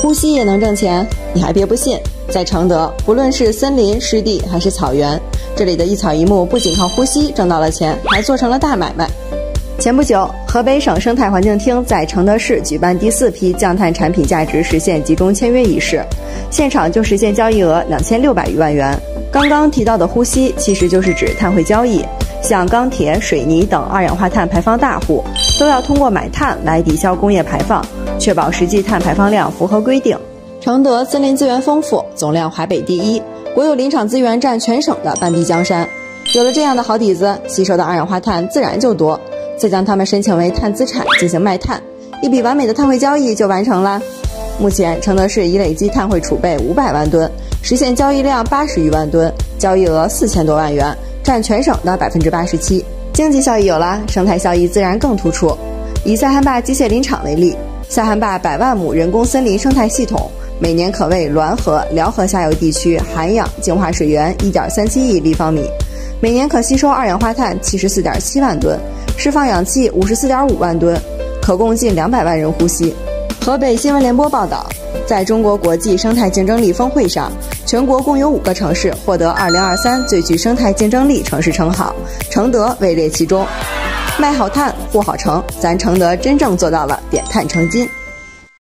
呼吸也能挣钱？你还别不信，在承德，不论是森林、湿地还是草原，这里的一草一木不仅靠呼吸挣到了钱，还做成了大买卖。前不久，河北省生态环境厅在承德市举办第四批降碳产品价值实现集中签约仪式，现场就实现交易额两千六百余万元。刚刚提到的呼吸，其实就是指碳汇交易。像钢铁、水泥等二氧化碳排放大户，都要通过买碳来抵消工业排放，确保实际碳排放量符合规定。承德森林资源丰富，总量华北第一，国有林场资源占全省的半壁江山。有了这样的好底子，吸收的二氧化碳自然就多。再将它们申请为碳资产进行卖碳，一笔完美的碳汇交易就完成了。目前承德市已累计碳汇储备五百万吨，实现交易量八十余万吨，交易额四千多万元。占全省的百分之八十七，经济效益有了，生态效益自然更突出。以塞罕坝机械林场为例，塞罕坝百万亩人工森林生态系统，每年可为滦河、辽河下游地区涵养净化水源一点三七亿立方米，每年可吸收二氧化碳七十四点七万吨，释放氧气五十四点五万吨，可供近两百万人呼吸。河北新闻联播报道。在中国国际生态竞争力峰会上，全国共有五个城市获得2023最具生态竞争力城市称号，承德位列其中。卖好炭，护好城，咱承德真正做到了点炭成金。